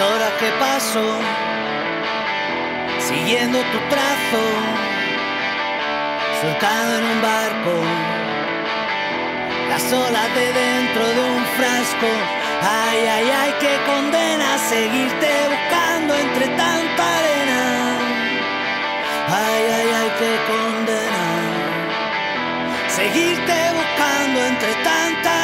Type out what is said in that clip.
horas que paso siguiendo tu trazo, soltado en un barco, las olas de dentro de un frasco. Ay, ay, ay, que condena seguirte buscando entre tanta arena. Ay, ay, ay, que condena seguirte buscando entre tanta